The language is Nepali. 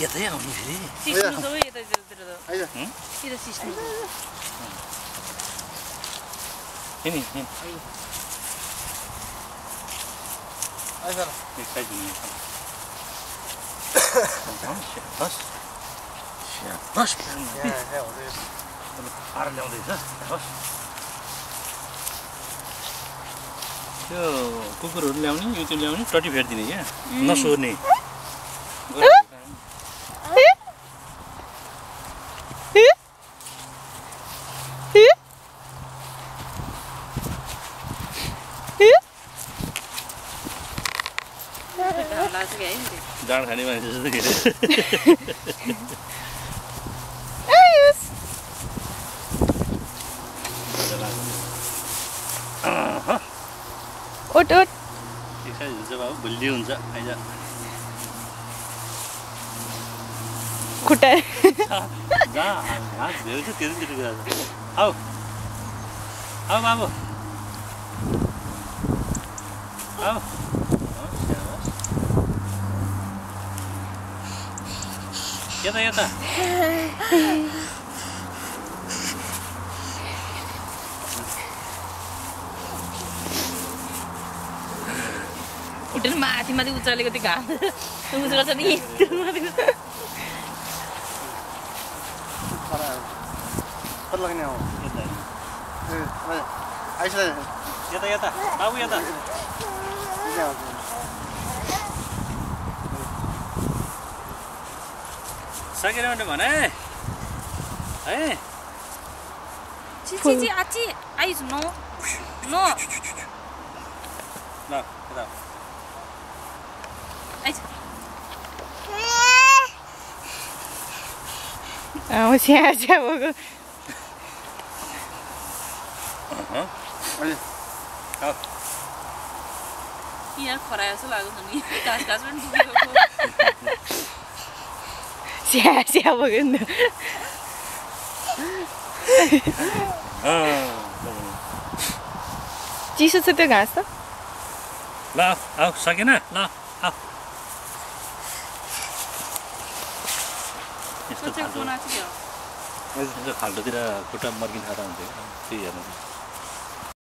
यतै आउने फेरि ल्याउँदैछ त्यो कुकुरहरू ल्याउने यो त्यो ल्याउने टट्टी फेरिदिने क्या नसोर्ने जाँड खाने मान्छे जस्तो के ओट ओट एक्सर्साइज हुन्छ बाबु बलियो हुन्छ आइज खुट्टा जहाँ हात धेरै छ त्यतितिर गएर आऊ आऊ बाबु आऊ यता यता खुट्टा माथि माथि उचालेको त्यो घाम। गर्छ नि माथि। यता। यता बाबु यता। सकेर भने भन है? है? छि छि छि आची आइस नो नो। ल यता। आइस स्या स्या भएको यहाँ खरायो जस्तो लागेको छ नि। घाँस घाँस पनि भएको नि त चिसो छ त्यो घाँस त ल आऊ सकेन ल आऊ यस्तो खुट्टा मर्किन खाँदा हुन्छ क्या त्यही हेर्नु